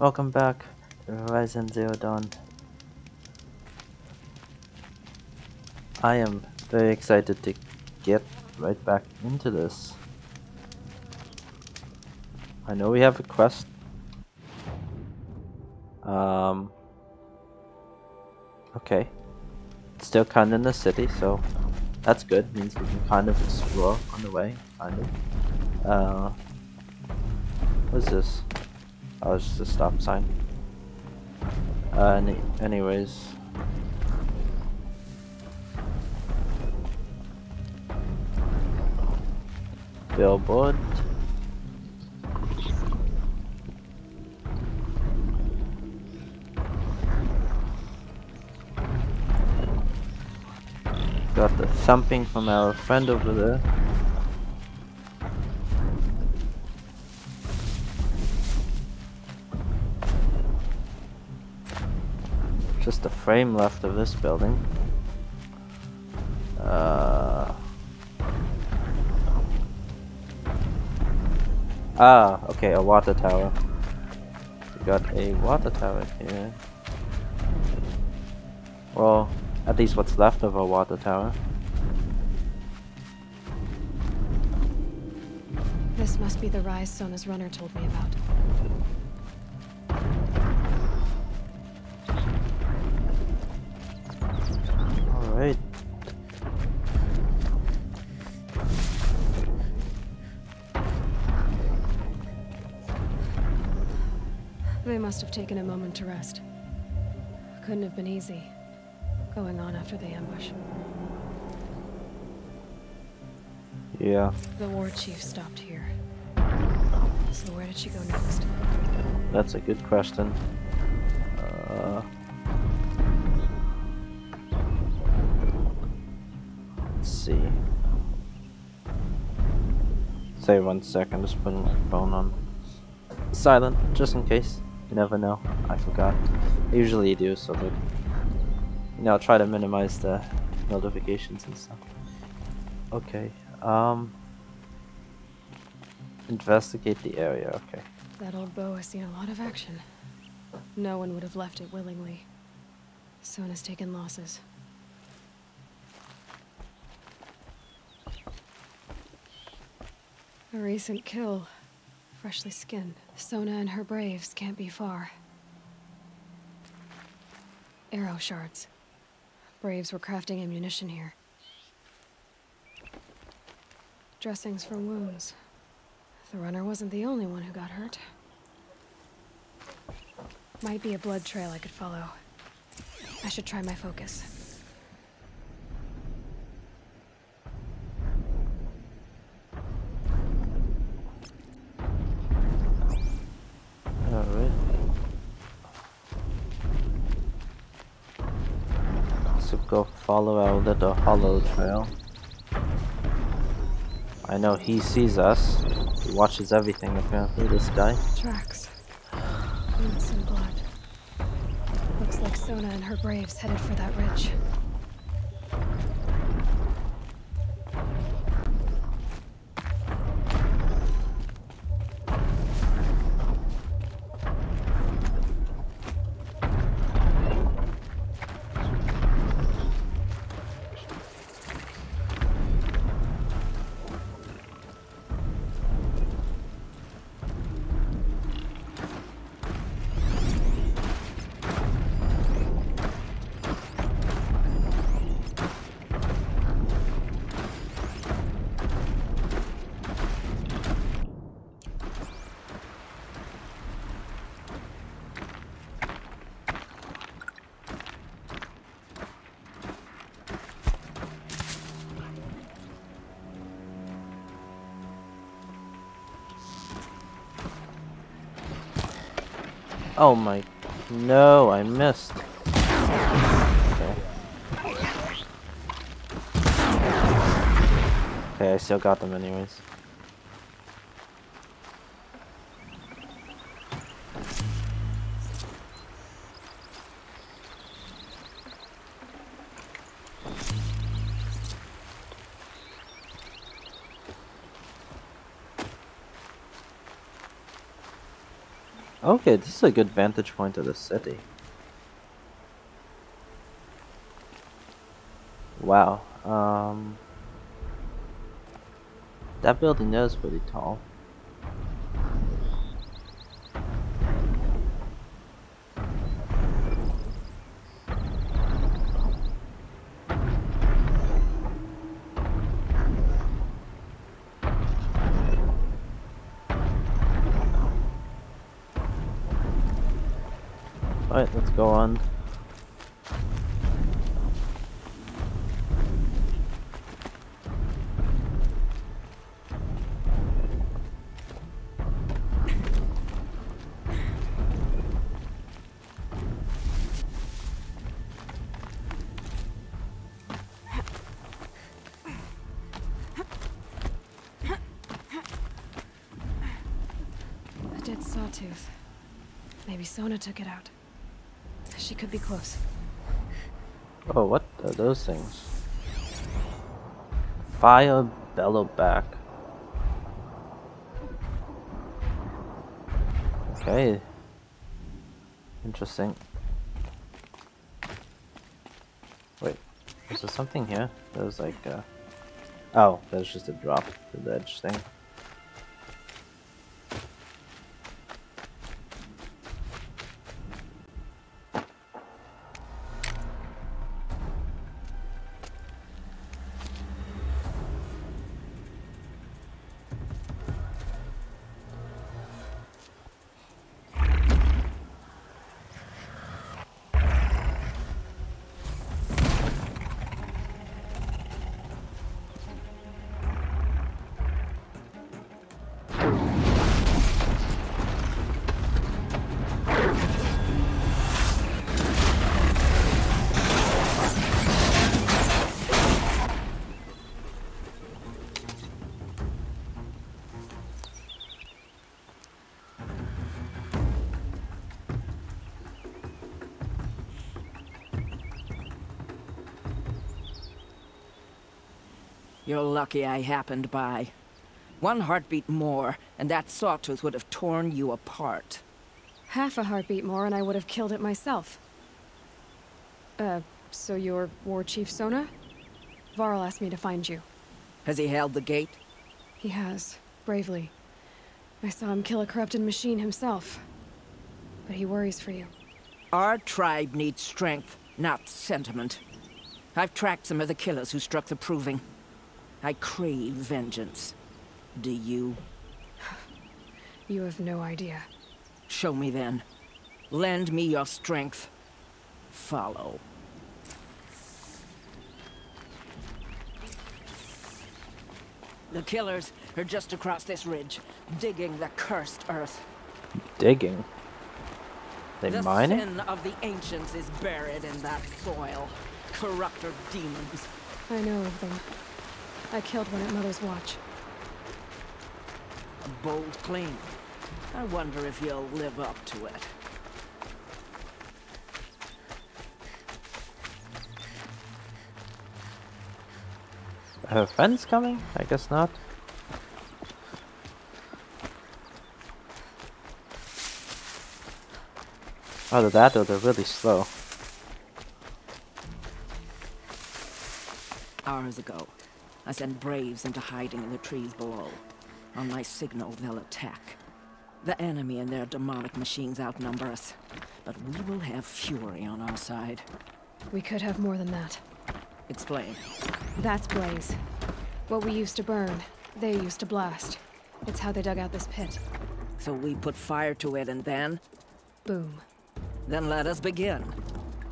Welcome back to Horizon Zero Dawn. I am very excited to get right back into this. I know we have a quest. Um. Okay. It's still kind of in the city, so that's good. Means we can kind of explore on the way, kind of. Uh. What is this? Oh, it's just a stop sign. Uh, any anyways. Billboard. Got the thumping from our friend over there. Frame left of this building. Uh, ah, okay, a water tower. We got a water tower here. Well, at least what's left of a water tower. This must be the rise Sona's runner told me about. Must have taken a moment to rest. Couldn't have been easy. Going on after the ambush. Yeah, The war chief stopped here. So where did she go next? that's a good question. Uh, let's see. Say one second, just putting my phone on silent, just in case. You never know. I forgot. Usually do, so that you know, I'll try to minimize the notifications and stuff. Okay. Um. Investigate the area. Okay. That old bow has seen a lot of action. No one would have left it willingly. Sona's taken losses. A recent kill. Freshly skinned. Sona and her braves can't be far. Arrow shards. Braves were crafting ammunition here. Dressings for wounds. The runner wasn't the only one who got hurt. Might be a blood trail I could follow. I should try my focus. Follow our little hollow trail. I know he sees us. He watches everything apparently, this guy. Tracks. And blood. Looks like Sona and her braves headed for that ridge. Oh my... No, I missed. Okay. Okay, I still got them anyways. Okay, this is a good vantage point of the city. Wow. Um, that building is pretty tall. Took it out. She could be close. Oh, what are those things? Fire Bellowback. Okay. Interesting. Wait, is there something here? There's like uh Oh, there's just a drop to the edge thing. You're lucky I happened by. One heartbeat more, and that sawtooth would have torn you apart. Half a heartbeat more and I would have killed it myself. Uh, so you're War Chief Sona? Varl asked me to find you. Has he held the gate? He has, bravely. I saw him kill a corrupted machine himself. But he worries for you. Our tribe needs strength, not sentiment. I've tracked some of the killers who struck the Proving. I crave vengeance. Do you? You have no idea. Show me then. Lend me your strength. Follow. The killers are just across this ridge, digging the cursed earth. Digging. They the mining? The sin of the ancients is buried in that soil. Corrupter demons. I know of them. I killed one at Mother's Watch. A bold claim. I wonder if you'll live up to it. Her friends coming? I guess not. Either that or they're really slow. Hours ago, I sent Braves into hiding in the trees below. On my signal, they'll attack. The enemy and their demonic machines outnumber us, but we will have fury on our side. We could have more than that. Explain. That's Blaze. What we used to burn, they used to blast. It's how they dug out this pit. So we put fire to it and then? Boom. Then let us begin.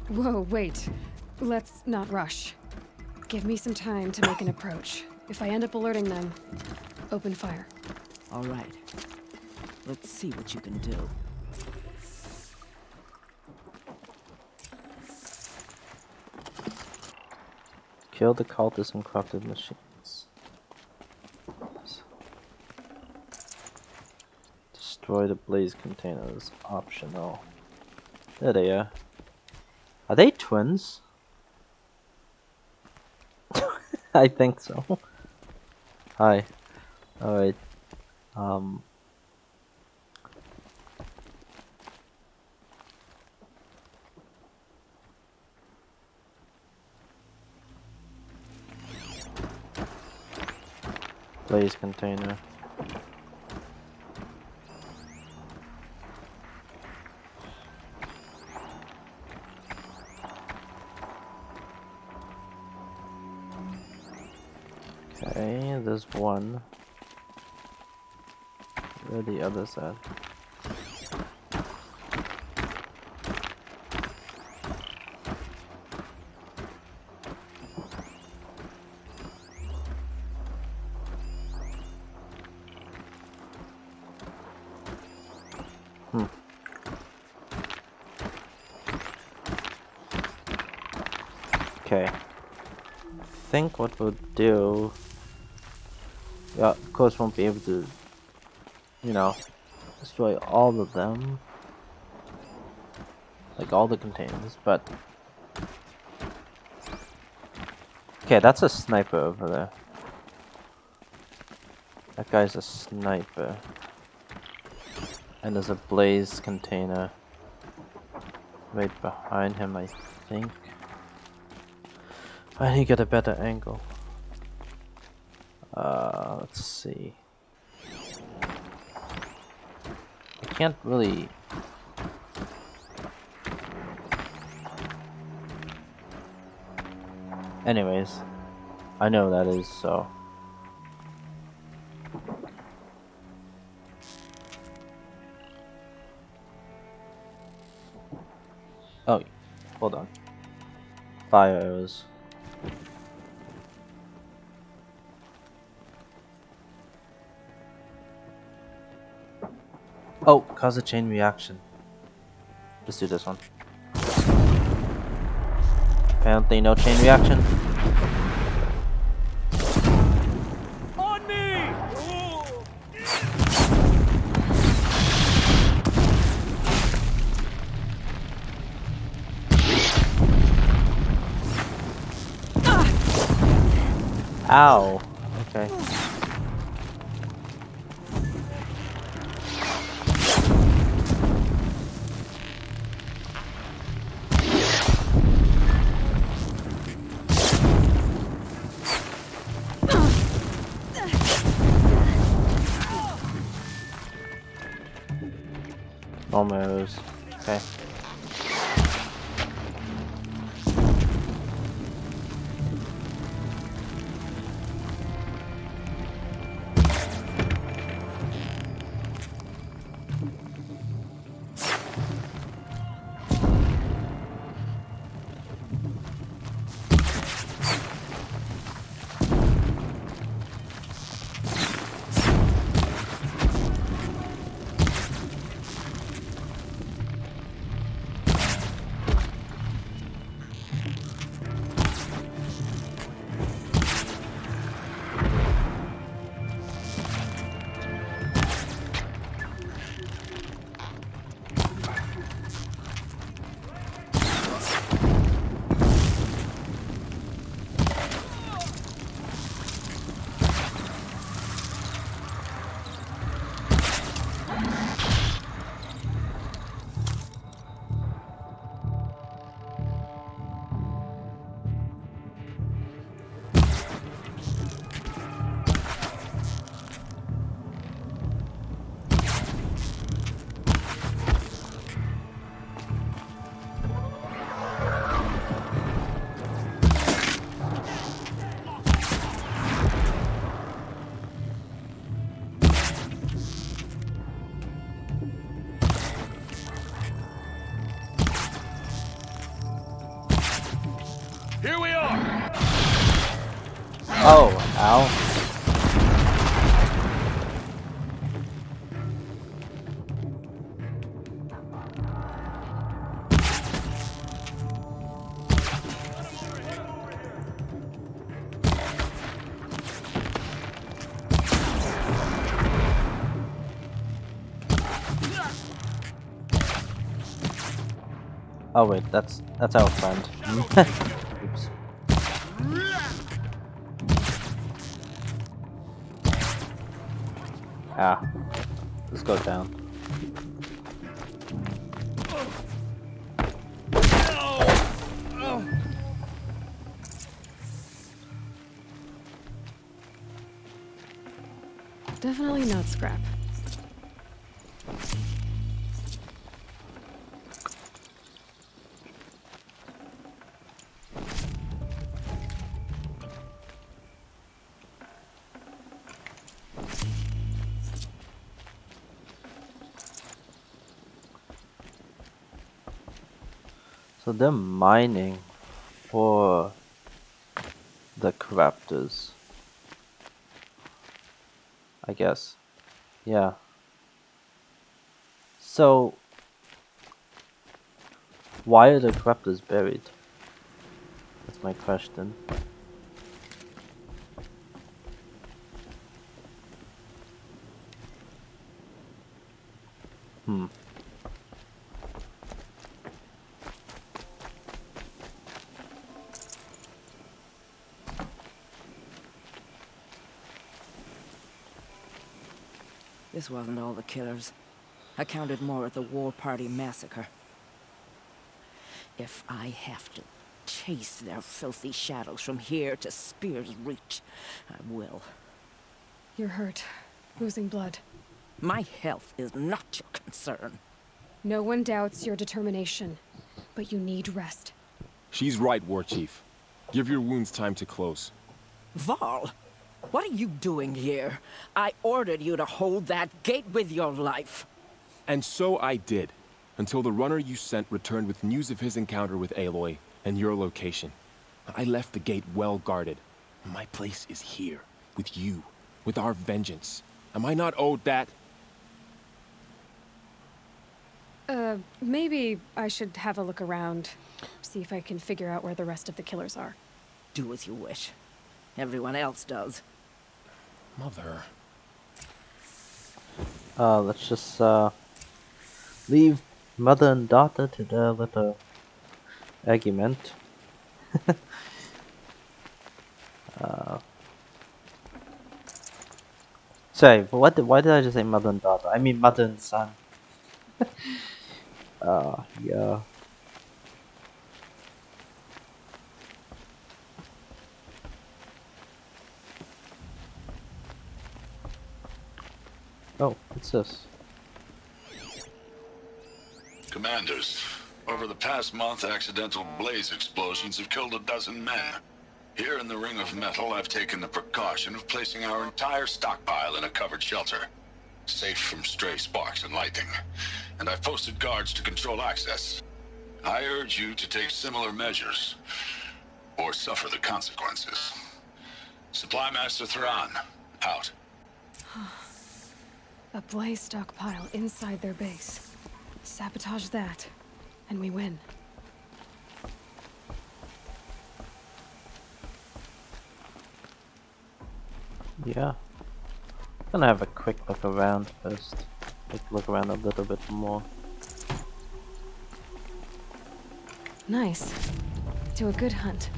Whoa, wait. Let's not rush. Give me some time to make an approach. If I end up alerting them, open fire. All right. Let's see what you can do. Kill the cultists and corrupted machines. Destroy the blaze containers. Optional. There they are. Are they twins? I think so. Hi. Alright. Um. Blaze container. One. Where the others at? Hmm. Okay. think what we'll do yeah, of course won't be able to, you know, destroy all of them. Like all the containers, but... Okay, that's a sniper over there. That guy's a sniper. And there's a blaze container right behind him, I think. I need to get a better angle. Uh, let's see. I can't really... Anyways, I know that is, so... Oh, hold on. Fire arrows. Cause a chain reaction. Let's do this one. Apparently no chain reaction. Almost. Okay. Oh wait, that's that's our friend. Oops. Ah. Let's go down. So they're mining for the corruptors. I guess. Yeah. So why are the corruptors buried? That's my question. This wasn't all the killers. I counted more at the War Party massacre. If I have to chase their filthy shadows from here to Spear's Reach, I will. You're hurt. Losing blood. My health is not your concern. No one doubts your determination, but you need rest. She's right, War Chief. Give your wounds time to close. Varl, what are you doing here? I ordered you to hold that gate with your life. And so I did, until the runner you sent returned with news of his encounter with Aloy and your location. I left the gate well guarded. My place is here, with you, with our vengeance. Am I not owed that? Uh, maybe I should have a look around. See if I can figure out where the rest of the killers are. Do as you wish. Everyone else does. Mother. Uh, let's just, uh, leave mother and daughter to their little argument. uh, sorry, but what did, why did I just say mother and daughter? I mean mother and son. uh, yeah. Oh, what's this? Commanders, over the past month, accidental blaze explosions have killed a dozen men. Here in the Ring of Metal, I've taken the precaution of placing our entire stockpile in a covered shelter, safe from stray sparks and lightning. And I've posted guards to control access. I urge you to take similar measures, or suffer the consequences. Supply Master Thrawn, out. A blaze stockpile inside their base. Sabotage that, and we win. Yeah. Gonna have a quick look around first. Quick look around a little bit more. Nice. Do a good hunt.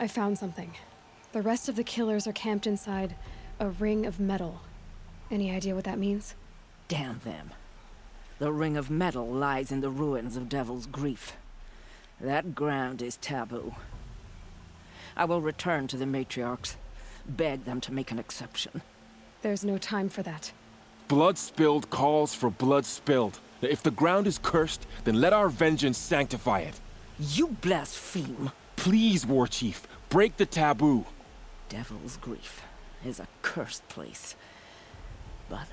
I found something. The rest of the killers are camped inside a ring of metal. Any idea what that means? Damn them. The Ring of Metal lies in the ruins of Devil's Grief. That ground is taboo. I will return to the matriarchs, beg them to make an exception. There's no time for that. Blood spilled calls for blood spilled. If the ground is cursed, then let our vengeance sanctify it. You blaspheme. Please, War Chief, break the taboo. Devil's Grief is a cursed place. But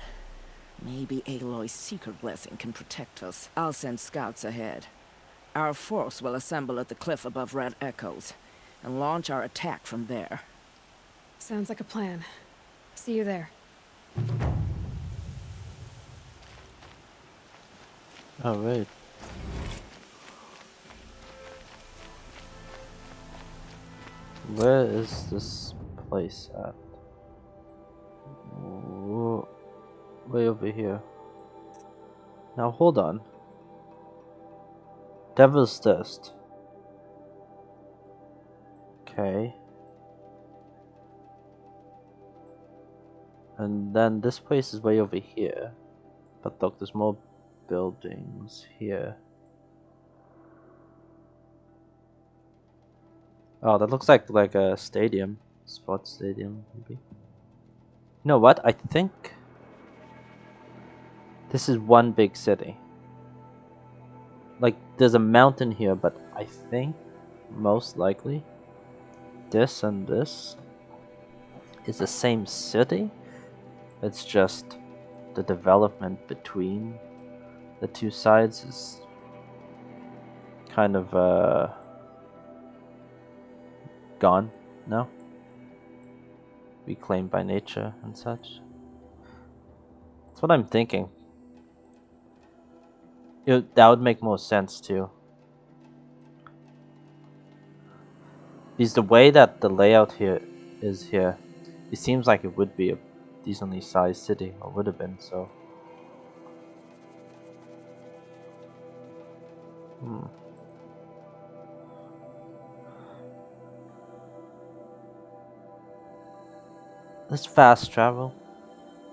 maybe Aloy's secret blessing can protect us. I'll send scouts ahead. Our force will assemble at the cliff above Red Echoes and launch our attack from there. Sounds like a plan. See you there. Oh Where is this place at? Way over here. Now hold on. Devil's Dust. Okay. And then this place is way over here. But look, there's more buildings here. Oh, that looks like like a stadium, sports stadium maybe. You know what? I think this is one big city. Like there's a mountain here, but I think most likely this and this is the same city. It's just the development between the two sides is kind of uh, gone now. Reclaimed by nature and such. That's what I'm thinking. It, that would make more sense too. Because the way that the layout here is here, it seems like it would be a decently sized city, or would have been so. Hmm. This fast travel.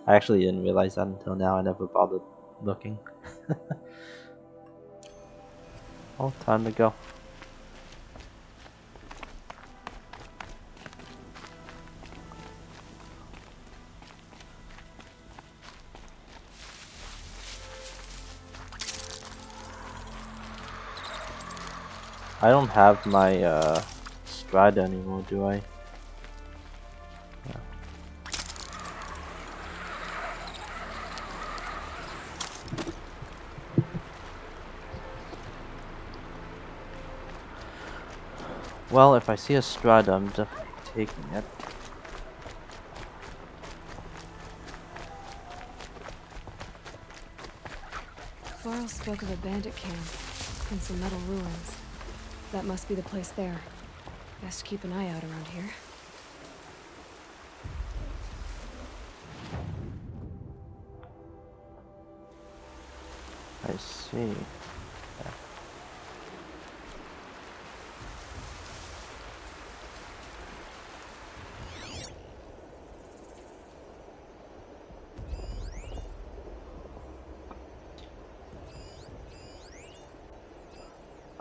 I actually didn't realize that until now. I never bothered looking. oh, time to go. I don't have my uh, stride anymore, do I? Well, if I see a stride, I'm definitely taking it. Varl spoke of a bandit camp and some metal ruins. That must be the place there. Best keep an eye out around here. I see.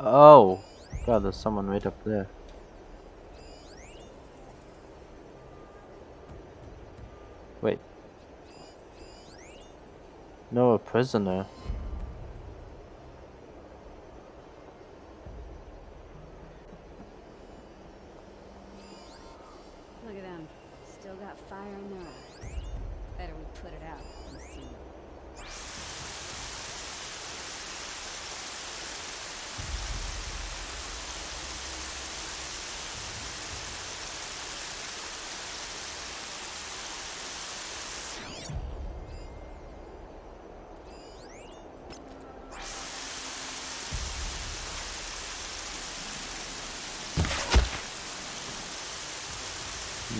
Oh, God, there's someone right up there. Wait. No, a prisoner. Look at them. Still got fire in their eyes. Better we put it out and see.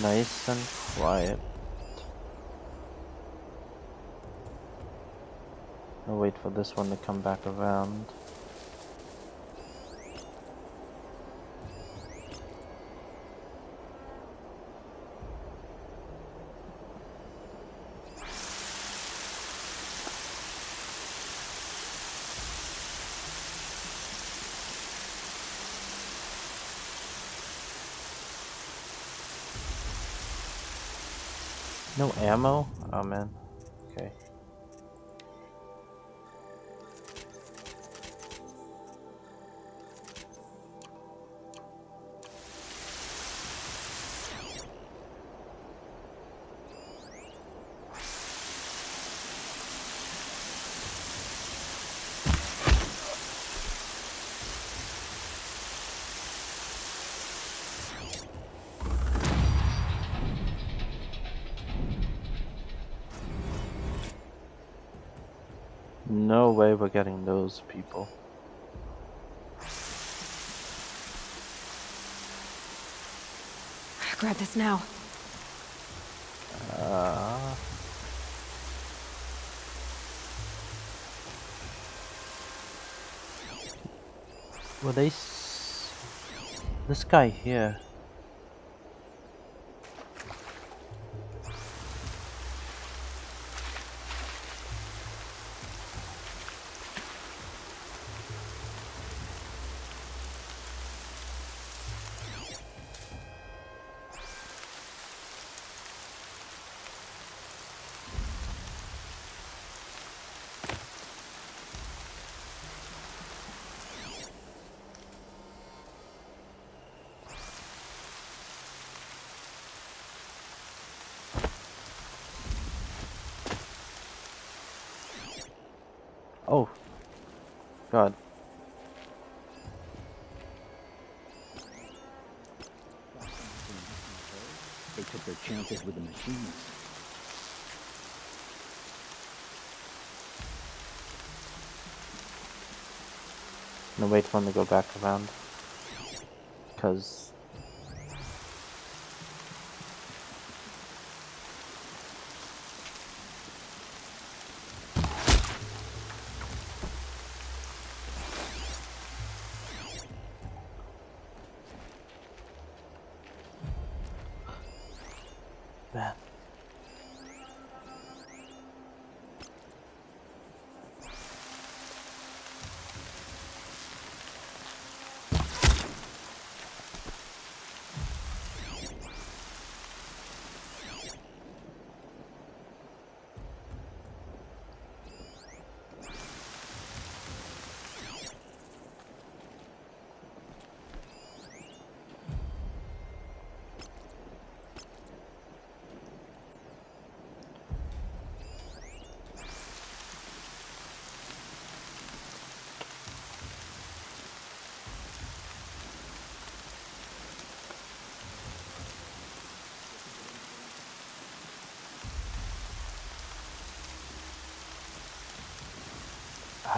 Nice and quiet. I'll wait for this one to come back around. No ammo? Oh man. No way we're getting those people. Grab this now. Uh, were they s- this guy here? They took their chances with the machines. gonna wait for him to go back around. Cause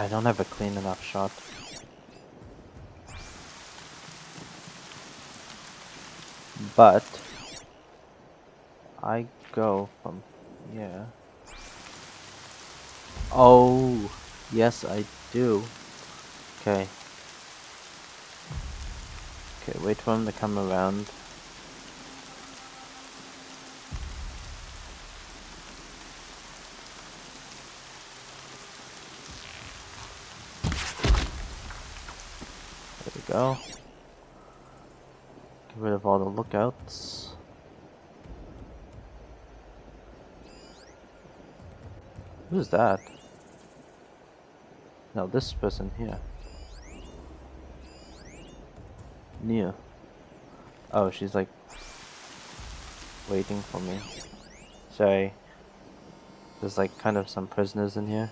I don't have a clean enough shot. But I go from yeah. Oh, yes I do. Okay. Okay, wait for him to come around. Go. Get rid of all the lookouts. Who's that? No, this person here. Nia. Oh, she's like waiting for me. Sorry. There's like kind of some prisoners in here.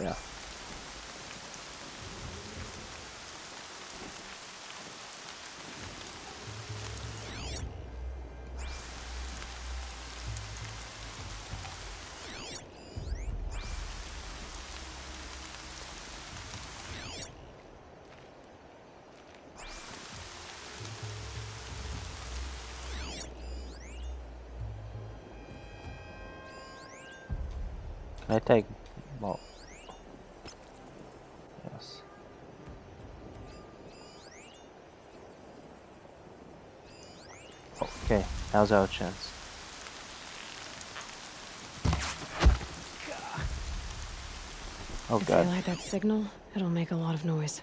Yeah. How's our chance? Oh if god. light that signal, it'll make a lot of noise.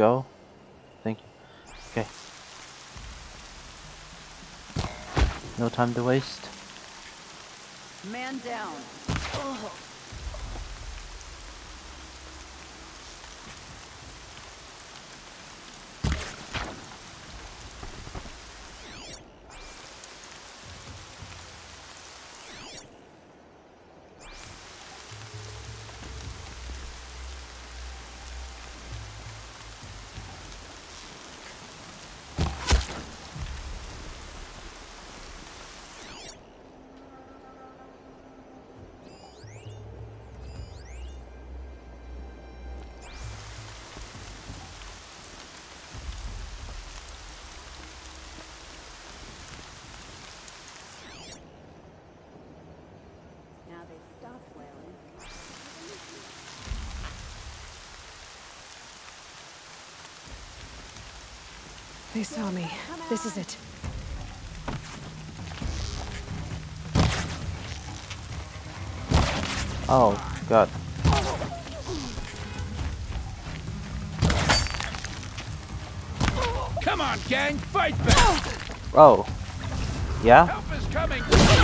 go? Thank you. Okay. No time to waste. Man down. They saw me. This is it. Oh, God. Come on, gang, fight back! Oh. Yeah? Help is coming!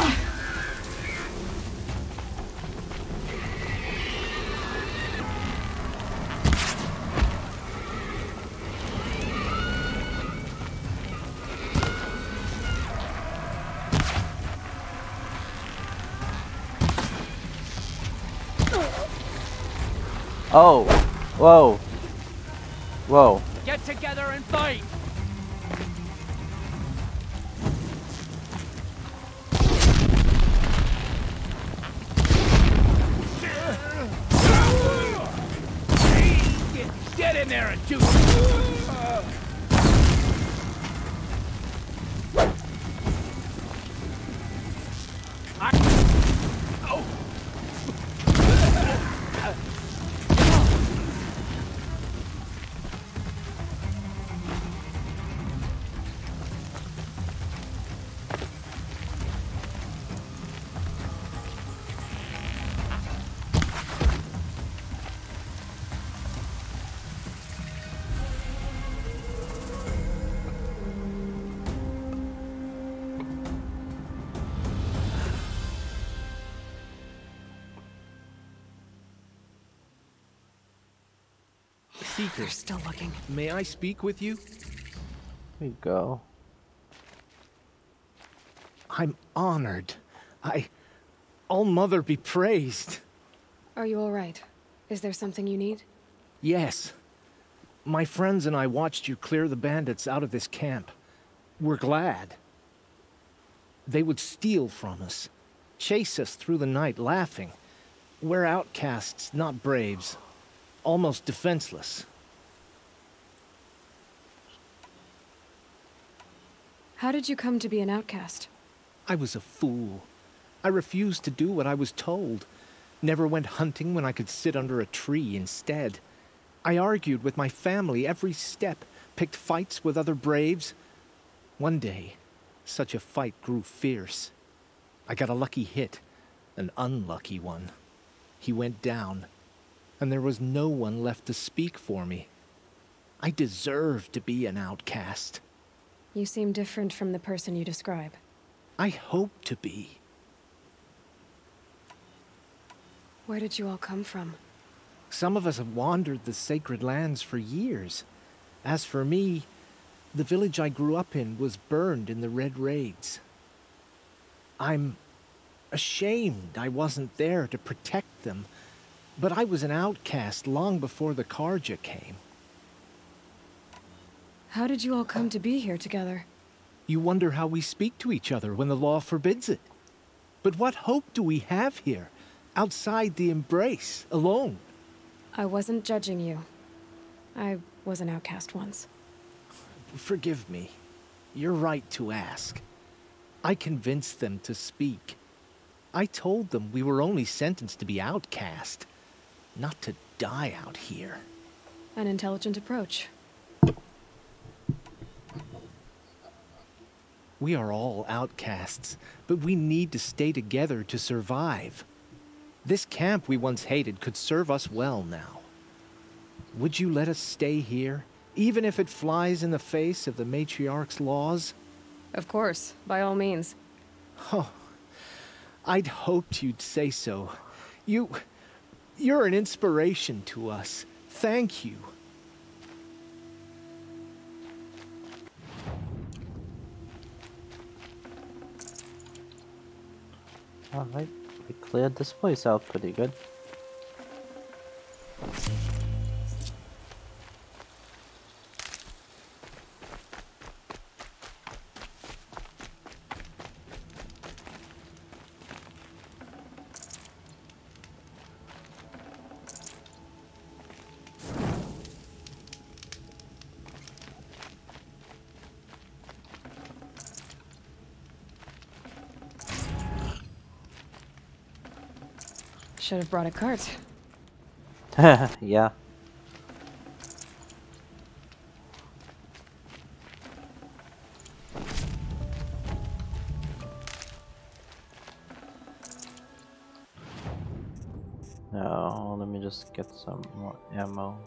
Oh. Whoa. Whoa. Get together and fight! They're still looking. may I speak with you? Here you go. I'm honored. I. All Mother be praised. Are you all right? Is there something you need? Yes. My friends and I watched you clear the bandits out of this camp. We're glad. They would steal from us, chase us through the night laughing. We're outcasts, not braves. Almost defenseless. How did you come to be an outcast? I was a fool. I refused to do what I was told. Never went hunting when I could sit under a tree instead. I argued with my family every step, picked fights with other braves. One day, such a fight grew fierce. I got a lucky hit, an unlucky one. He went down, and there was no one left to speak for me. I deserved to be an outcast. You seem different from the person you describe. I hope to be. Where did you all come from? Some of us have wandered the sacred lands for years. As for me, the village I grew up in was burned in the Red Raids. I'm ashamed I wasn't there to protect them, but I was an outcast long before the Carja came. How did you all come to be here together? You wonder how we speak to each other when the law forbids it. But what hope do we have here, outside the embrace, alone? I wasn't judging you. I was an outcast once. Forgive me. You're right to ask. I convinced them to speak. I told them we were only sentenced to be outcast, not to die out here. An intelligent approach. We are all outcasts, but we need to stay together to survive. This camp we once hated could serve us well now. Would you let us stay here, even if it flies in the face of the matriarch's laws? Of course, by all means. Oh, I'd hoped you'd say so. You. You're an inspiration to us. Thank you. Alright, we cleared this place out pretty good. Should have brought a cart. yeah. No, let me just get some more ammo.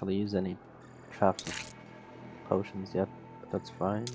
Actually used any traps potions yet, but that's fine.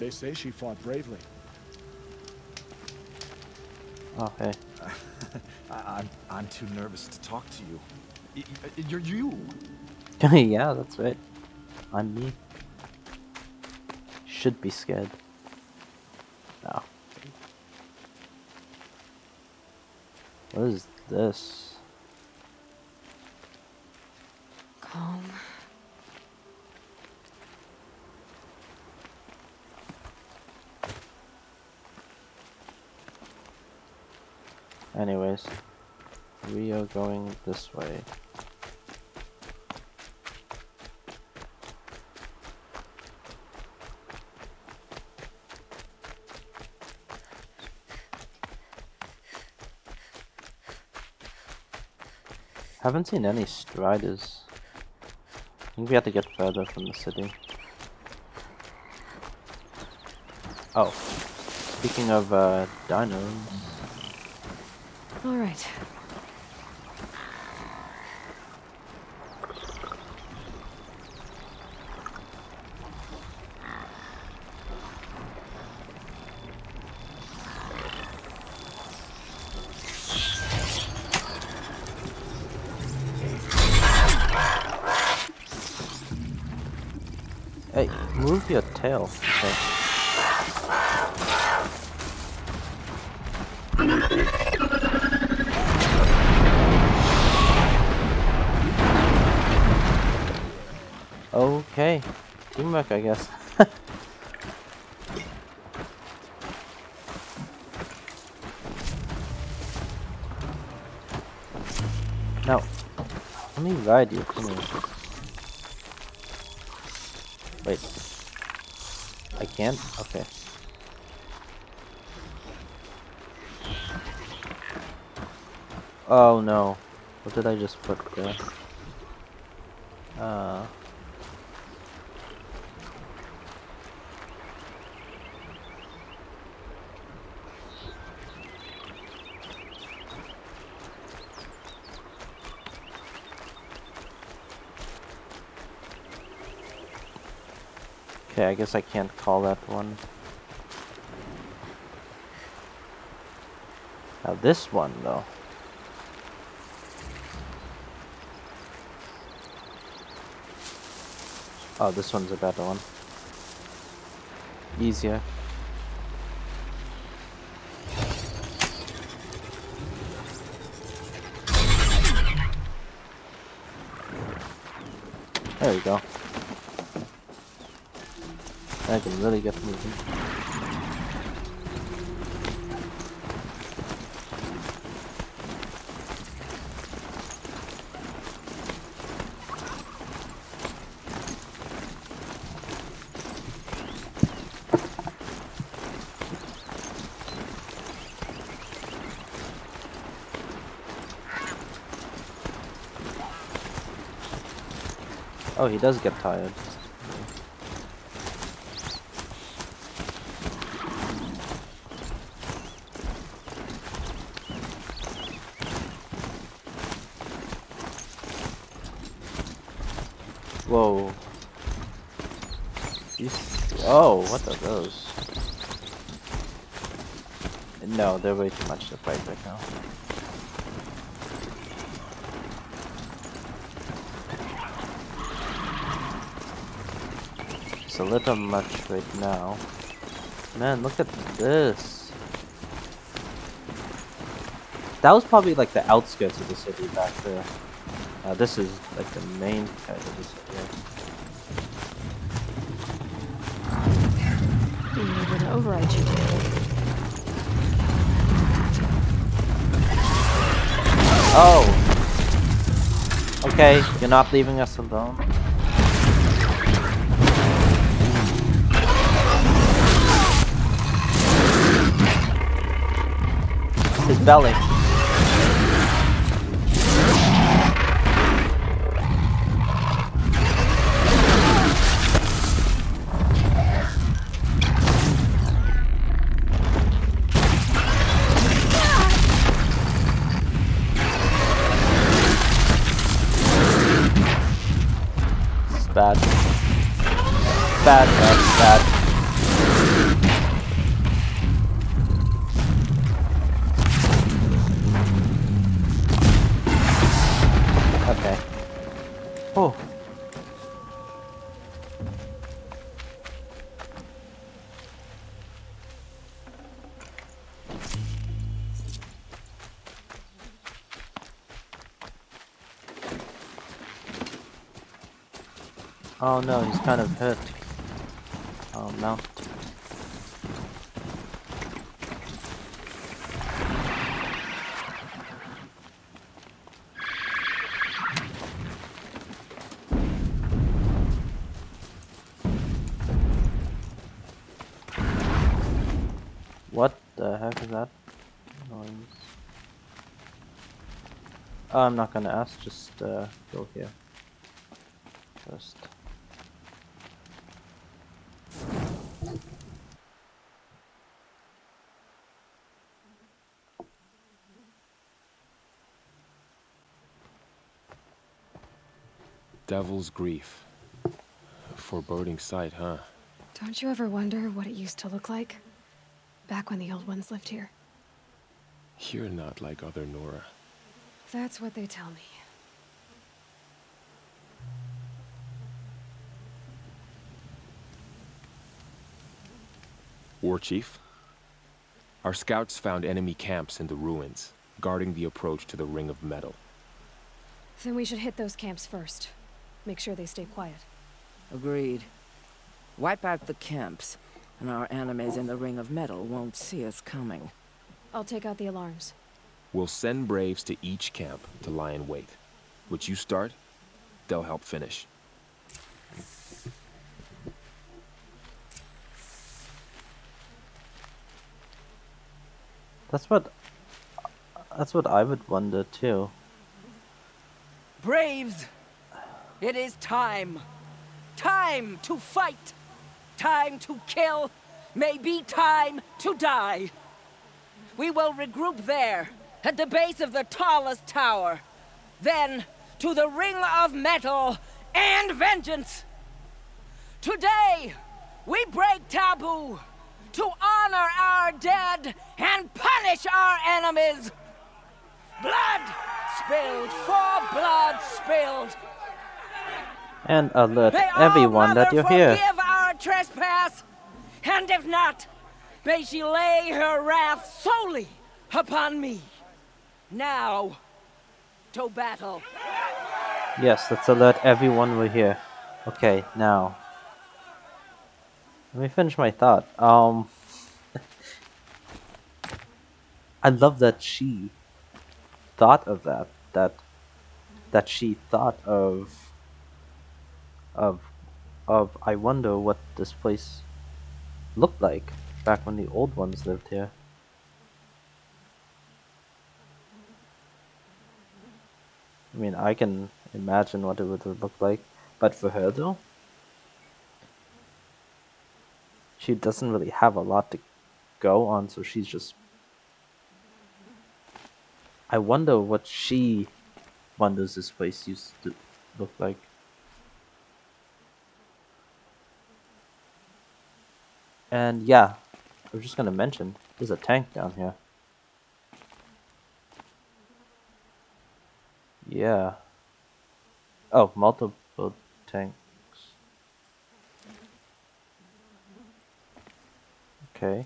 They say she fought bravely. Oh, hey. I, I'm I'm too nervous to talk to you. Y- You're you. yeah, that's right. I'm me. Should be scared. No. What is this? Calm. Anyways, we are going this way. Haven't seen any striders. I think we have to get further from the city. Oh, speaking of uh, dinos. All right. Hey, move your tail. Okay. Teamwork, I guess. now, let me ride you. Wait. I can't? Okay. Oh no. What did I just put there? Okay, I guess I can't call that one. Now this one though. Oh, this one's a better one. Easier. There we go. I can really get moving. Oh, he does get tired. Whoa. These oh, what are those? No, they're way too much to fight right now. It's a little much right now. Man, look at this. That was probably like the outskirts of the city back there. Uh, this is like the main part of the city. Being able to override you. Oh! Okay, you're not leaving us alone. His belly. Bad, bad, bad. Oh. Oh no, he's kind of hurt. Oh no. What the heck is that noise? I'm not gonna ask, just uh, go here first. Devil's Grief. A foreboding sight, huh? Don't you ever wonder what it used to look like? Back when the old ones lived here. You're not like other Nora. That's what they tell me. War Chief? Our scouts found enemy camps in the ruins, guarding the approach to the Ring of Metal. Then we should hit those camps first. Make sure they stay quiet. Agreed. Wipe out the camps, and our enemies in the Ring of Metal won't see us coming. I'll take out the alarms. We'll send Braves to each camp to lie in wait. What you start, they'll help finish. That's what. That's what I would wonder too. Braves! It is time. Time to fight. Time to kill. Maybe time to die. We will regroup there, at the base of the tallest tower. Then, to the Ring of Metal and Vengeance. Today, we break taboo to honor our dead and punish our enemies. Blood spilled for blood spilled. And alert May everyone that you're here. forgive our trespass, and if not, may she lay her wrath solely upon me. Now, to battle. Yes, let's alert everyone we're here. Okay, now. Let me finish my thought. Um I love that she thought of that. That that she thought of of of I wonder what this place looked like back when the old ones lived here. I mean, I can imagine what it would look like, but for her though, she doesn't really have a lot to go on, so she's just. I wonder what she wonders this place used to look like. And yeah, I was just gonna mention, there's a tank down here. Yeah. Oh, multiple tanks. Okay.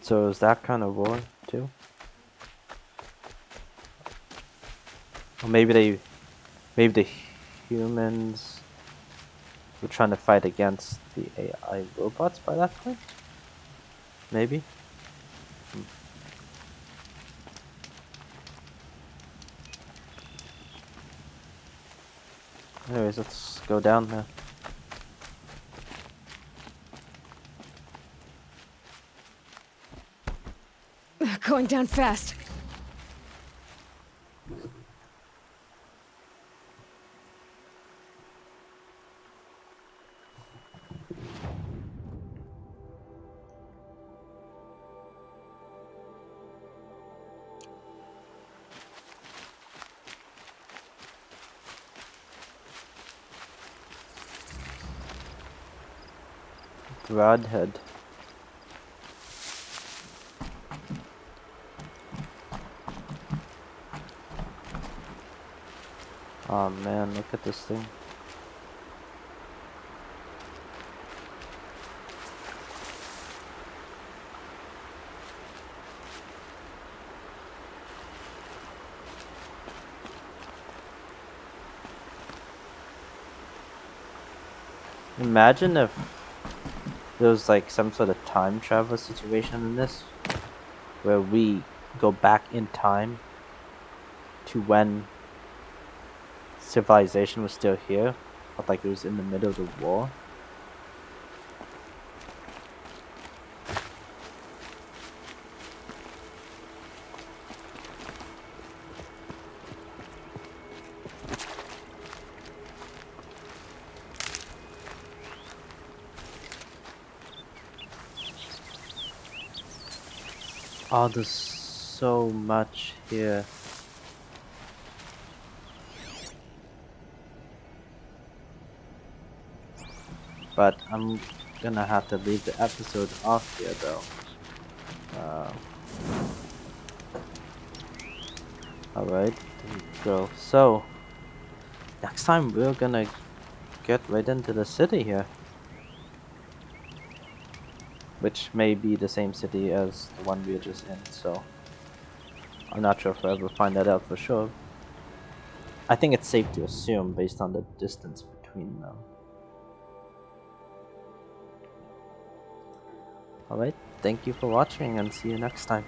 So is that kind of war too? Or maybe they, maybe the humans were trying to fight against the AI robots by that point? Maybe? Hmm. Anyways, let's go down there. Going down fast. Broadhead. Oh man, look at this thing. Imagine if there was like some sort of time travel situation in this where we go back in time to when civilization was still here but like it was in the middle of the war Oh, there's so much here. But I'm gonna have to leave the episode off here though. Um, Alright, there we go. So, next time we're gonna get right into the city here which may be the same city as the one we are just in, so I'm not sure if I'll ever find that out for sure. I think it's safe to assume based on the distance between them. Alright, thank you for watching and see you next time.